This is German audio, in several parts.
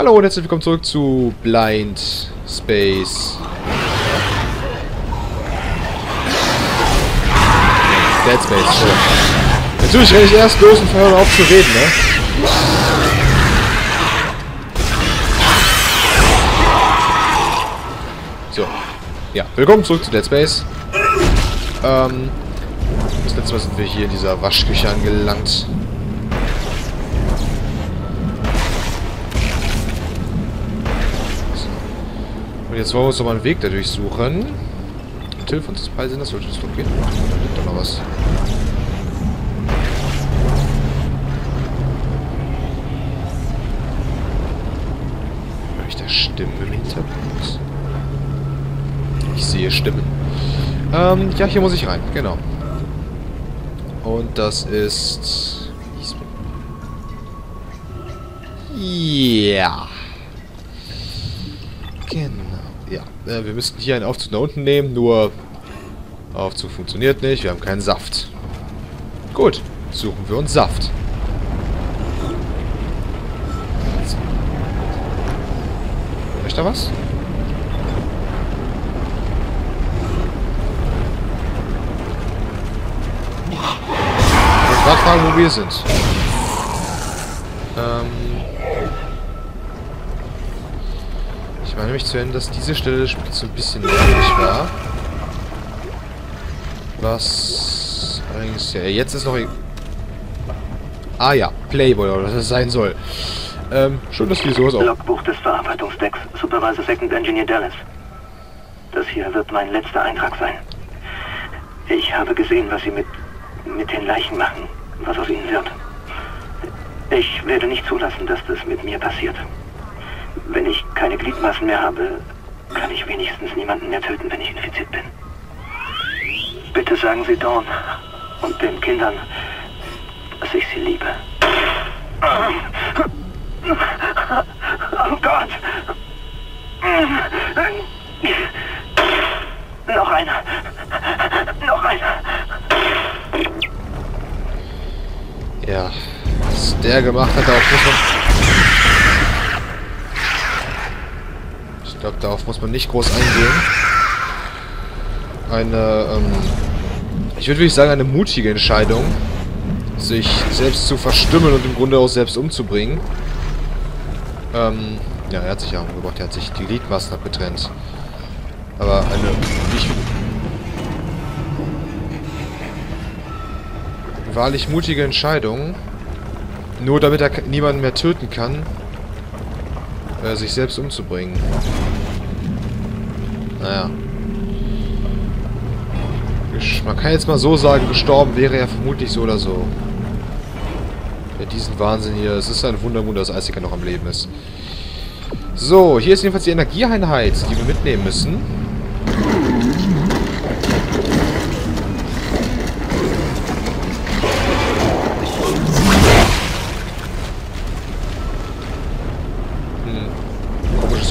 Hallo und herzlich willkommen zurück zu Blind Space. Dead Space, so. Natürlich renne ich erst los und höre auf zu reden, ne? So. Ja, willkommen zurück zu Dead Space. Ähm, das letzte Mal sind wir hier in dieser Waschküche angelangt. Und jetzt wollen wir uns nochmal einen Weg dadurch suchen. Telefon zu sind, das sollte es doch gehen. Da liegt doch noch was. Höre ich da Stimmen im Hintergrund? Ich sehe Stimmen. Ähm, ja, hier muss ich rein, genau. Und das ist... Ja. Äh, wir müssten hier einen Aufzug nach unten nehmen, nur Aufzug funktioniert nicht, wir haben keinen Saft. Gut, suchen wir uns Saft. Ist da was? Ich wollte gerade fragen, wo wir sind. Ähm... Ich meine mich zu erinnern, dass diese Stelle des Spiels so ein bisschen nervig war. Was allerdings... Ja, jetzt ist noch... Ah ja, Playboy oder was das sein soll. Ähm, schön, dass die sowas auch... Logbuch des Verarbeitungsdecks, Supervisor Second Engineer Dallas. Das hier wird mein letzter Eintrag sein. Ich habe gesehen, was Sie mit, mit den Leichen machen, was aus ihnen wird. Ich werde nicht zulassen, dass das mit mir passiert. Wenn ich keine Gliedmaßen mehr habe, kann ich wenigstens niemanden mehr töten, wenn ich infiziert bin. Bitte sagen Sie Dawn und den Kindern, dass ich sie liebe. Oh Gott! Noch einer! Noch einer! Ja, was der gemacht hat, darauf muss man... Ich glaube, darauf muss man nicht groß eingehen. Eine, ähm... Ich würde wirklich sagen, eine mutige Entscheidung, sich selbst zu verstümmeln und im Grunde auch selbst umzubringen. Ähm, ja, er hat sich ja umgebracht, er hat sich die Gliedmaßen abgetrennt. Aber eine... Ich, wahrlich mutige Entscheidung. Nur damit er niemanden mehr töten kann, äh, sich selbst umzubringen. Naja. Man kann jetzt mal so sagen, gestorben wäre er vermutlich so oder so. Bei diesem Wahnsinn hier. Es ist ein Wunderwunder, dass Eisiger noch am Leben ist. So, hier ist jedenfalls die Energieeinheit, die wir mitnehmen müssen.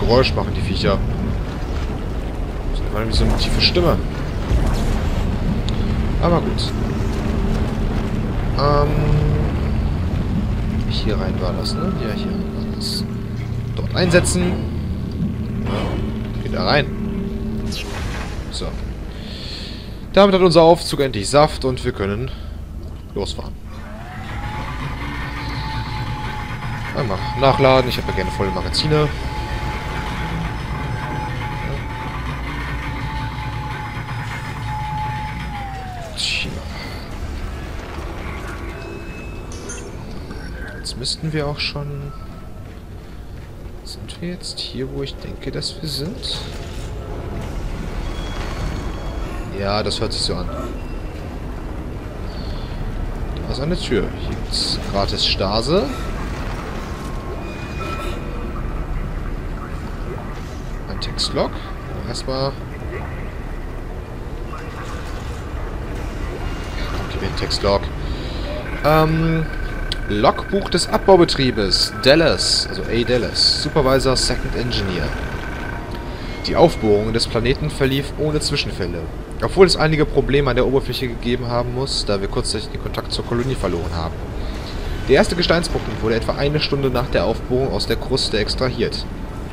Geräusch machen, die Viecher. Ist irgendwie so eine tiefe Stimme. Aber gut. Ähm. Hier rein war das, ne? Ja, hier war das. Dort einsetzen. Ja, wieder rein. So. Damit hat unser Aufzug endlich Saft und wir können losfahren. Einmal nachladen. Ich habe ja gerne volle Magazine. Müssten wir auch schon... Sind wir jetzt hier, wo ich denke, dass wir sind? Ja, das hört sich so an. Da ist eine Tür. Hier gibt es gratis Stase. Ein Textlog. Erstmal... Kommt hier ein Textlog. Ähm... Logbuch des Abbaubetriebes. Dallas, also A. Dallas. Supervisor Second Engineer. Die Aufbohrung des Planeten verlief ohne Zwischenfälle. Obwohl es einige Probleme an der Oberfläche gegeben haben muss, da wir kurzzeitig den Kontakt zur Kolonie verloren haben. Der erste Gesteinsbrocken wurde etwa eine Stunde nach der Aufbohrung aus der Kruste extrahiert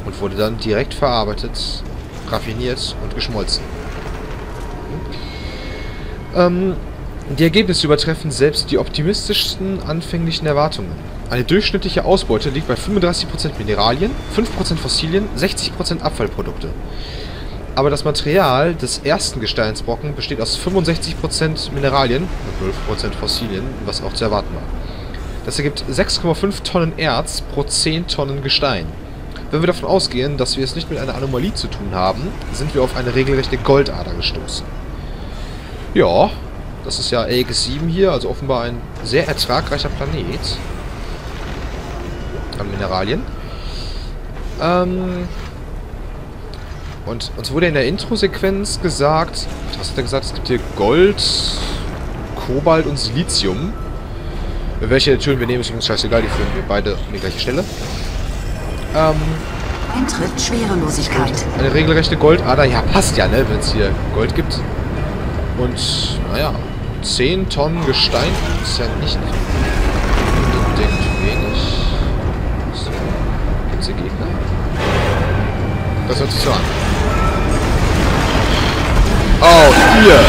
und wurde dann direkt verarbeitet, raffiniert und geschmolzen. Ähm, die Ergebnisse übertreffen selbst die optimistischsten anfänglichen Erwartungen. Eine durchschnittliche Ausbeute liegt bei 35% Mineralien, 5% Fossilien, 60% Abfallprodukte. Aber das Material des ersten Gesteinsbrocken besteht aus 65% Mineralien und 12% Fossilien, was auch zu erwarten war. Das ergibt 6,5 Tonnen Erz pro 10 Tonnen Gestein. Wenn wir davon ausgehen, dass wir es nicht mit einer Anomalie zu tun haben, sind wir auf eine regelrechte Goldader gestoßen. Ja, das ist ja Aegis 7 hier, also offenbar ein sehr ertragreicher Planet. An Mineralien. Ähm, und uns wurde in der Intro-Sequenz gesagt, was hat er gesagt? Es gibt hier Gold, Kobalt und Silizium. Welche Türen wir nehmen, ist uns scheißegal, die führen wir beide an die gleiche Stelle. Ähm, Eintritt Schwerelosigkeit. Eine regelrechte Goldader, ja passt ja, ne, wenn es hier Gold gibt. Und, naja, 10 Tonnen Gestein ist ja nicht unbedingt wenig. So. Gibt's hier Gegner? Das hört sich so an. Oh, hier!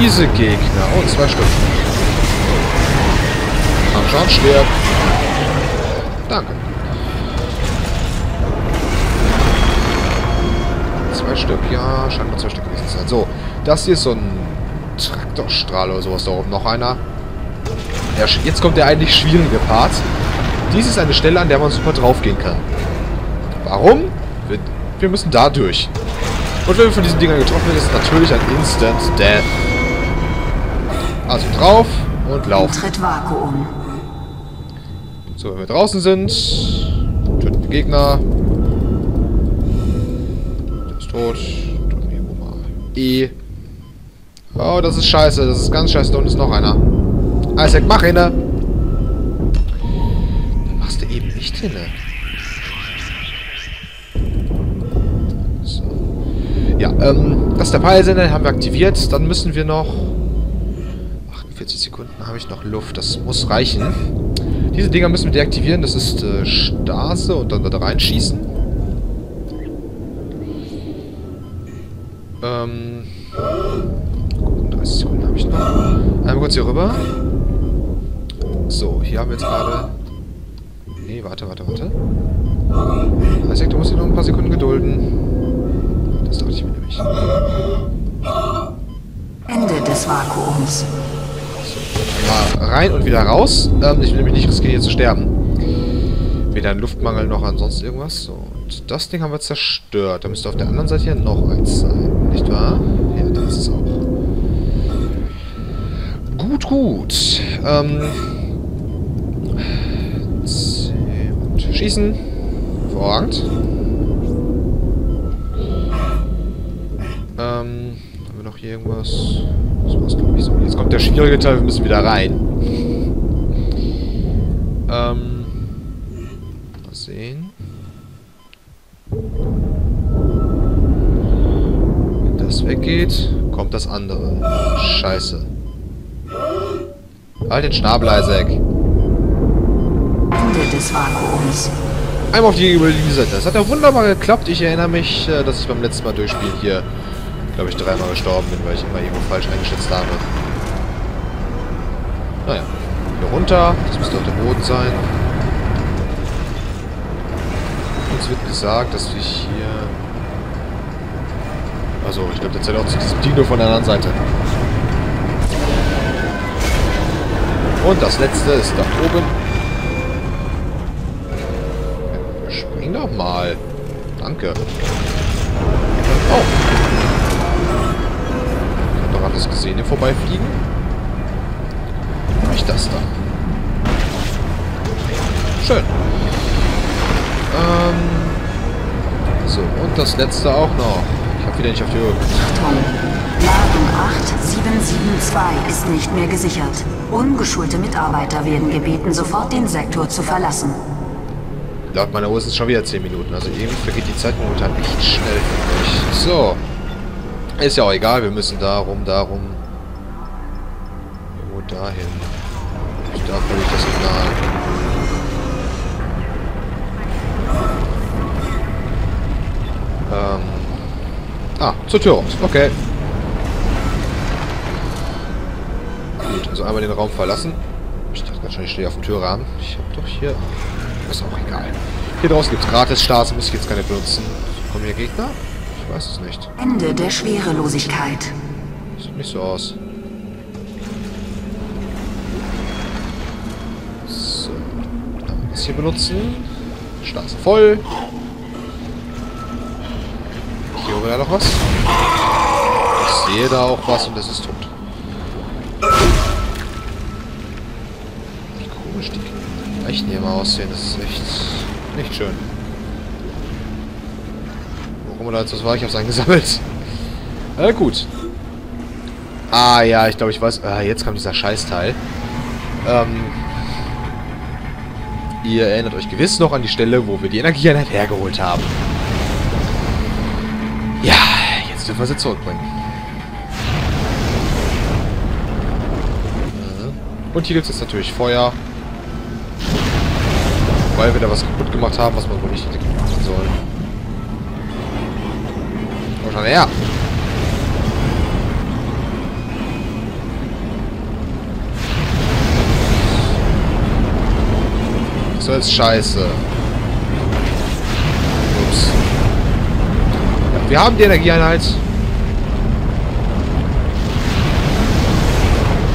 Diese Gegner. Oh, zwei Stück. Komm schon, stirb. Danke. Zwei Stück, ja, scheint nur zwei Stück gewesen zu sein. So, das hier ist so ein Traktorstrahl oder sowas da oben. Noch einer. Ja, jetzt kommt der eigentlich schwierige Part. Dies ist eine Stelle, an der man super draufgehen kann. Warum? Wir, wir müssen da durch. Und wenn wir von diesen Dingern getroffen werden, ist es natürlich ein Instant Death. Also drauf und laufen. Tritt Vakuum. So, wenn wir draußen sind, töten wir Gegner. Ist tot. E. Oh, das ist scheiße. Das ist ganz scheiße. Da unten ist noch einer. Isaac, mach ihn! Dann machst du eben nicht hin. So. Ja, ähm, das ist der Peilsender, haben wir aktiviert. Dann müssen wir noch... 48 Sekunden habe ich noch Luft. Das muss reichen. Diese Dinger müssen wir deaktivieren. Das ist äh, Stase und dann da reinschießen. Ähm... 30 Sekunden habe ich noch. Einmal kurz hier rüber. So, hier haben wir jetzt gerade... Nee, warte, warte, warte. Isaac, du musst dich noch ein paar Sekunden gedulden. Das dachte ich mir nämlich. Ende des Vakuums. Mal rein und wieder raus. Ähm, ich will nämlich nicht riskieren, hier zu sterben. Weder ein Luftmangel noch ansonsten irgendwas. So, und das Ding haben wir zerstört. Da müsste auf der anderen Seite hier noch eins sein. Wahr? Ja, da ist auch. Gut, gut. Ähm... Und schießen. Hervorragend. Ähm, haben wir noch hier irgendwas? So was glaube ich so. Jetzt kommt der schwierige Teil, wir müssen wieder rein. Ähm. Weggeht, kommt das andere. Scheiße. Halt den Schnabel, Isaac. Des Vakuums. Einmal auf die Seite. Das hat ja wunderbar geklappt. Ich erinnere mich, äh, dass ich beim letzten Mal durchspielen hier, glaube ich, dreimal gestorben bin, weil ich immer irgendwo falsch eingeschätzt habe. Naja. Hier runter. Das müsste auf dem Boden sein. Uns wird gesagt, dass wir hier... Also, ich glaube, der zählt auch zu diesem Dino von der anderen Seite. Und das letzte ist da oben. Spring doch mal. Danke. Oh. Ich hab doch alles gesehen hier vorbeifliegen. Mach ich das da. Schön. Ähm. So, und das letzte auch noch. Ich hab wieder nicht auf die Uhr. Achtung. Ladung 8772 ist nicht mehr gesichert. Ungeschulte Mitarbeiter werden gebeten, sofort den Sektor zu verlassen. Laut meiner Uhr ist es schon wieder 10 Minuten. Also irgendwie vergeht die Zeit momentan echt schnell für mich. So. Ist ja auch egal, wir müssen darum, darum. Wo dahin? Ich da völlig das Signal. Zur Tür raus. Okay. Gut, also einmal den Raum verlassen. Ich dachte gerade schon, ich stehe auf dem Türrahmen. Ich habe doch hier... Ist auch egal. Hier draußen gibt es Gratis-Starts, muss ich jetzt keine benutzen. Kommen hier Gegner? Ich weiß es nicht. Ende der Schwerelosigkeit. Sieht nicht so aus. So. Dann das hier benutzen. Straße voll. Oben da noch was. Ich sehe da auch was und es ist tot. Wie komisch die Leichen hier mal aussehen. Das ist echt nicht schön. Warum da jetzt was war? Ich hab's eingesammelt. Äh, gut. Ah, ja, ich glaube, ich weiß. Ah, jetzt kam dieser Scheißteil. Ähm. Ihr erinnert euch gewiss noch an die Stelle, wo wir die Energieeinheit hergeholt haben. Sie zurückbringen. Mhm. Und hier gibt es jetzt natürlich Feuer. Weil wir da was kaputt gemacht haben, was man wohl nicht machen sollen. Komm schon her! So ist scheiße. Wir haben die Energieeinheit.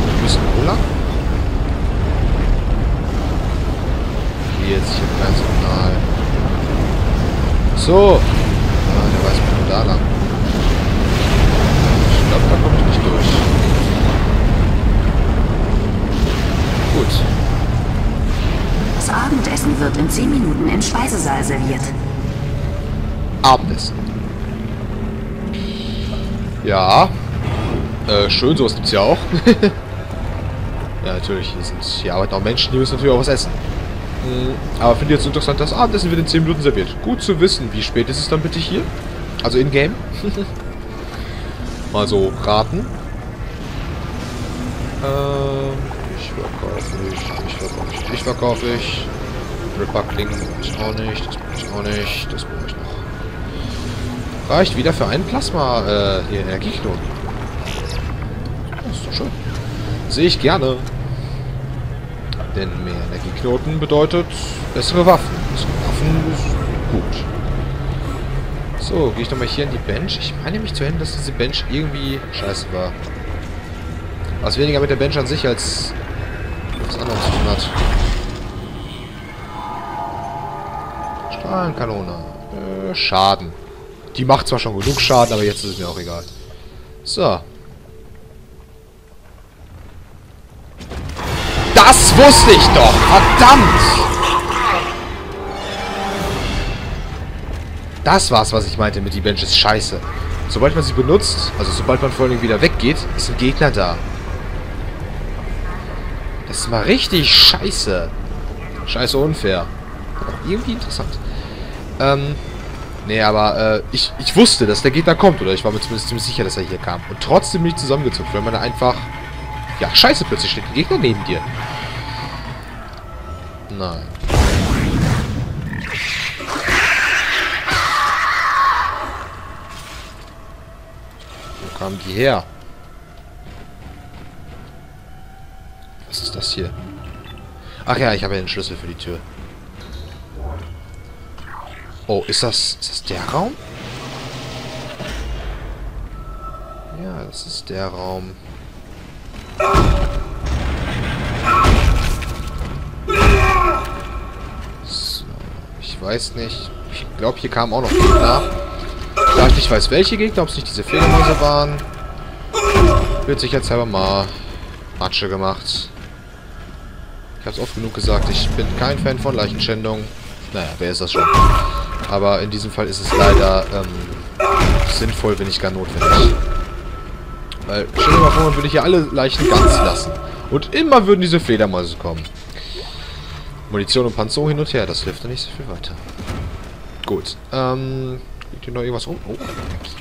Wir müssen wo lang? Jetzt hier kein Signal. So. Ah, der weiß nur da lang. Ich glaube, da komme ich nicht durch. Gut. Das Abendessen wird in 10 Minuten im Speisesaal serviert. Abendessen. Ja. Äh, schön, sowas gibt's ja auch. ja, natürlich. Hier, sind, hier arbeiten auch Menschen, die müssen natürlich auch was essen. Mhm. Aber finde ich jetzt interessant, das Abendessen wird in 10 Minuten serviert. Gut zu wissen. Wie spät ist es dann bitte hier? Also in-game? Mal so raten. Ähm, ich verkaufe ich, ich verkaufe ich, ich verkaufe ich. Rebuckling ich auch nicht, das brauche ich auch nicht, das brauche ich noch. Reicht wieder für einen Plasma, äh, Energieknoten. Das ist doch schön. Sehe ich gerne. Denn mehr Energieknoten bedeutet bessere Waffen. Bessere Waffen ist gut. So, gehe ich nochmal hier in die Bench. Ich meine mich zu erinnern, dass diese Bench irgendwie scheiße war. Was weniger mit der Bench an sich als was anderes zu tun hat. Strahlenkanone. Äh, Schaden. Die macht zwar schon genug Schaden, aber jetzt ist es mir auch egal. So. Das wusste ich doch! Verdammt! Das war's, was ich meinte mit die Bench ist scheiße. Sobald man sie benutzt, also sobald man vor allem wieder weggeht, ist ein Gegner da. Das ist mal richtig scheiße. Scheiße unfair. Irgendwie interessant. Ähm, nee, aber äh, ich, ich wusste, dass der Gegner kommt. Oder ich war mir zumindest ziemlich sicher, dass er hier kam. Und trotzdem bin ich zusammengezuckt, weil man da einfach... Ja, scheiße, plötzlich steht ein Gegner neben dir. Nein. Wo kamen die her? Was ist das hier? Ach ja, ich habe ja den Schlüssel für die Tür. Oh, ist das, ist das der Raum? Ja, das ist der Raum. So, ich weiß nicht. Ich glaube, hier kamen auch noch Gegner. Da ich nicht weiß, welche Gegner, ob es nicht diese Fledermäuse waren, wird sich jetzt selber mal Matsche gemacht. Ich habe es oft genug gesagt, ich bin kein Fan von Leichenschändung. Naja, wer ist das schon? Aber in diesem Fall ist es leider ähm, sinnvoll, wenn nicht gar notwendig. Weil, stell dir mal vor, man würde hier alle Leichen ganz lassen. Und immer würden diese Fledermäuse kommen. Munition und Panzer hin und her, das hilft ja nicht so viel weiter. Gut, ähm, liegt hier noch irgendwas rum? Oh,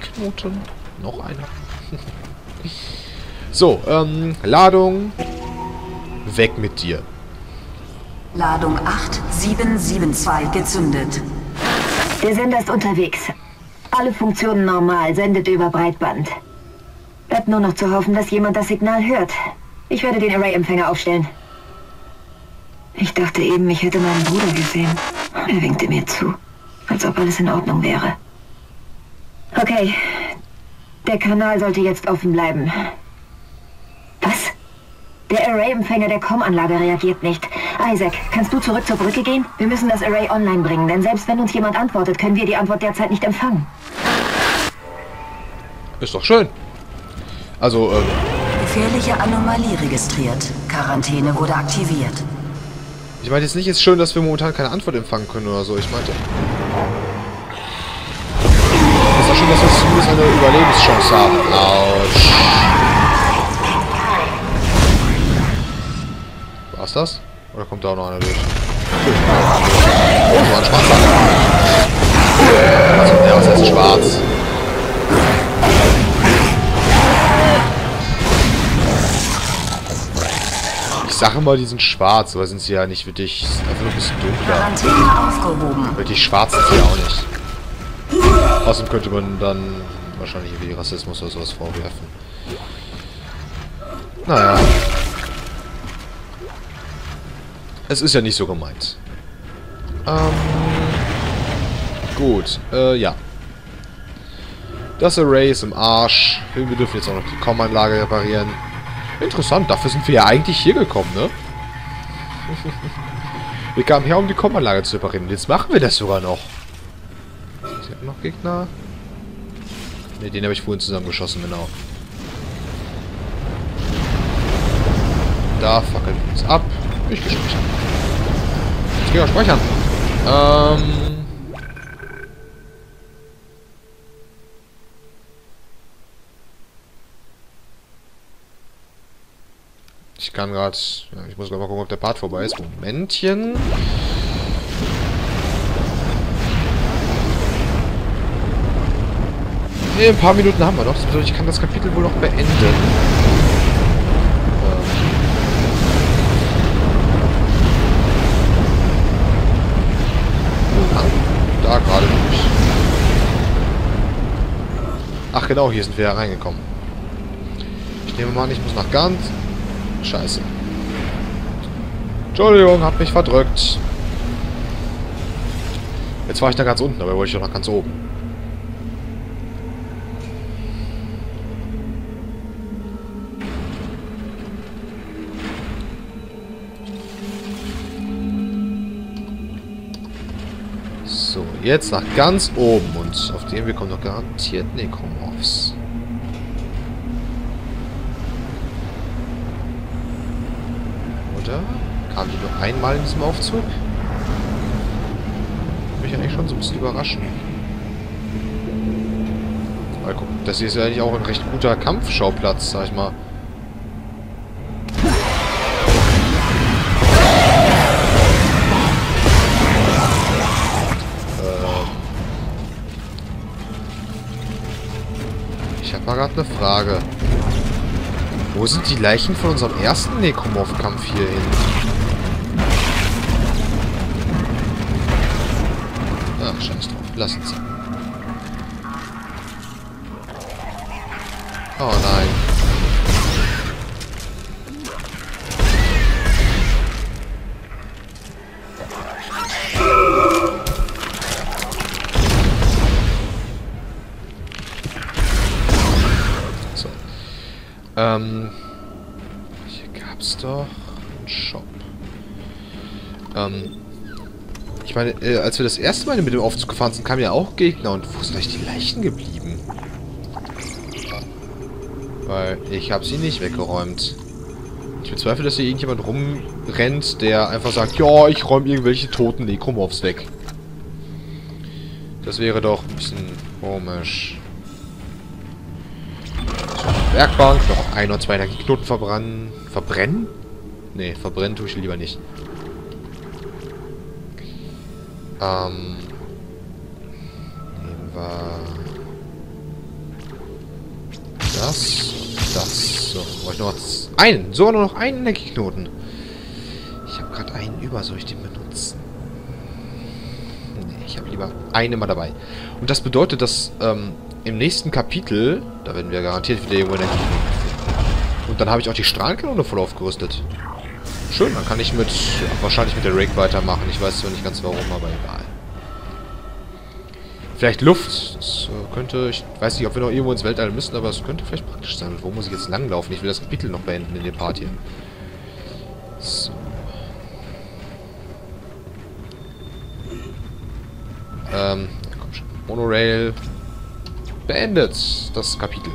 Knoten. Noch einer? so, ähm, Ladung. Weg mit dir. Ladung 8772 gezündet. Der Sender ist unterwegs. Alle Funktionen normal, sendet über Breitband. Bleibt nur noch zu hoffen, dass jemand das Signal hört. Ich werde den Array-Empfänger aufstellen. Ich dachte eben, ich hätte meinen Bruder gesehen. Er winkte mir zu, als ob alles in Ordnung wäre. Okay, der Kanal sollte jetzt offen bleiben. Was? Der Array-Empfänger der Com-Anlage reagiert nicht. Isaac, kannst du zurück zur Brücke gehen? Wir müssen das Array online bringen, denn selbst wenn uns jemand antwortet, können wir die Antwort derzeit nicht empfangen. Ist doch schön. Also, ähm, Gefährliche Anomalie registriert. Quarantäne wurde aktiviert. ich meine jetzt nicht, ist schön, dass wir momentan keine Antwort empfangen können oder so. Ich meinte... Ist doch schön, dass wir zumindest eine Überlebenschance haben. Autsch. War's das? Oder kommt da auch noch einer durch? Oh, war ein schwarzer. Also, ja, was heißt schwarz? Ich sage immer, die sind schwarz, aber sind sie ja nicht wirklich. Einfach nur ein bisschen dunkler. Quarantäne aufgehoben. Wirklich schwarz sind sie ja auch nicht. Außerdem könnte man dann wahrscheinlich irgendwie Rassismus oder sowas vorwerfen. Naja. Es ist ja nicht so gemeint. Ähm. Gut, äh, ja. Das Array ist im Arsch. Wir dürfen jetzt auch noch die Com-Anlage reparieren. Interessant, dafür sind wir ja eigentlich hier gekommen, ne? wir kamen her, um die Com-Anlage zu reparieren. Jetzt machen wir das sogar noch. Ist hier noch Gegner? Ne, den habe ich vorhin zusammengeschossen, genau. Da fackeln wir uns ab. Ich gespeichert. Ich gehe speichern. Ähm. Ich kann gerade... Ich muss grad mal gucken, ob der Part vorbei ist. Momentchen. Ne, ein paar Minuten haben wir noch. Ich kann das Kapitel wohl noch beenden. Ähm. Wo lang? Da gerade durch. Ach genau, hier sind wir ja reingekommen. Ich nehme mal an, ich muss nach ganz... Scheiße. Entschuldigung, hab mich verdrückt. Jetzt war ich da ganz unten, aber wollte ich doch noch ganz oben. Jetzt nach ganz oben und auf dem wir kommen noch garantiert Necromorphs. Oder? Kam die nur einmal in diesem Aufzug? Mich eigentlich schon so ein bisschen überraschen. Weil guck, das hier ist ja eigentlich auch ein recht guter Kampfschauplatz, sag ich mal. Mal gerade eine Frage. Wo sind die Leichen von unserem ersten Necromorph-Kampf hier hin? Ach, scheiß drauf. Lass uns. Oh nein. Ich meine, äh, als wir das erste Mal mit dem Aufzug gefahren sind, kamen ja auch Gegner. Und wo sind eigentlich die Leichen geblieben? Weil ich habe sie nicht weggeräumt. Ich bezweifle, dass hier irgendjemand rumrennt, der einfach sagt, ja, ich räume irgendwelche toten Necromorphs weg. Das wäre doch ein bisschen komisch. So, Werkbank, noch ein oder zwei Energieknoten verbrennen. Verbrennen? Ne, verbrennen tue ich lieber nicht. Ähm. Nehmen wir. Das, das. So, brauche ich noch einen. Sogar nur noch einen Energieknoten. Ich habe gerade einen über. Soll ich den benutzen? Nee, ich habe lieber einen mal dabei. Und das bedeutet, dass ähm, im nächsten Kapitel, da werden wir garantiert wieder irgendwo Energieknoten. Und dann habe ich auch die Strahlenkanone voll aufgerüstet. Schön, dann kann ich mit, wahrscheinlich mit der Rig weitermachen. Ich weiß zwar nicht ganz warum, aber egal. Vielleicht Luft. Das äh, könnte, ich weiß nicht, ob wir noch irgendwo ins Weltall müssen, aber es könnte vielleicht praktisch sein. Und wo muss ich jetzt langlaufen? Ich will das Kapitel noch beenden in dem Part hier. So. Ähm, komm schon. Monorail beendet das Kapitel.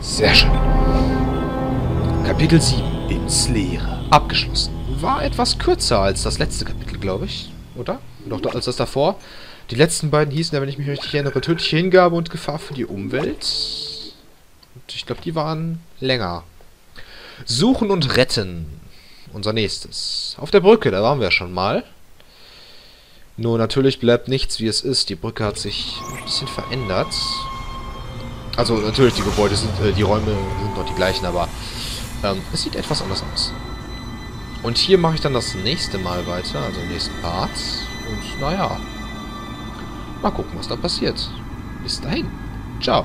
Sehr schön. Kapitel 7 ins Leere. Abgeschlossen. War etwas kürzer als das letzte Kapitel, glaube ich. Oder? Noch da, als das davor. Die letzten beiden hießen ja, wenn ich mich richtig erinnere, tödliche Hingabe und Gefahr für die Umwelt. Und ich glaube, die waren länger. Suchen und retten. Unser nächstes. Auf der Brücke, da waren wir schon mal. Nur natürlich bleibt nichts, wie es ist. Die Brücke hat sich ein bisschen verändert. Also natürlich, die Gebäude sind, äh, die Räume sind noch die gleichen, aber ähm, es sieht etwas anders aus. Und hier mache ich dann das nächste Mal weiter, also im nächsten Part. Und naja, mal gucken, was da passiert. Bis dahin. Ciao.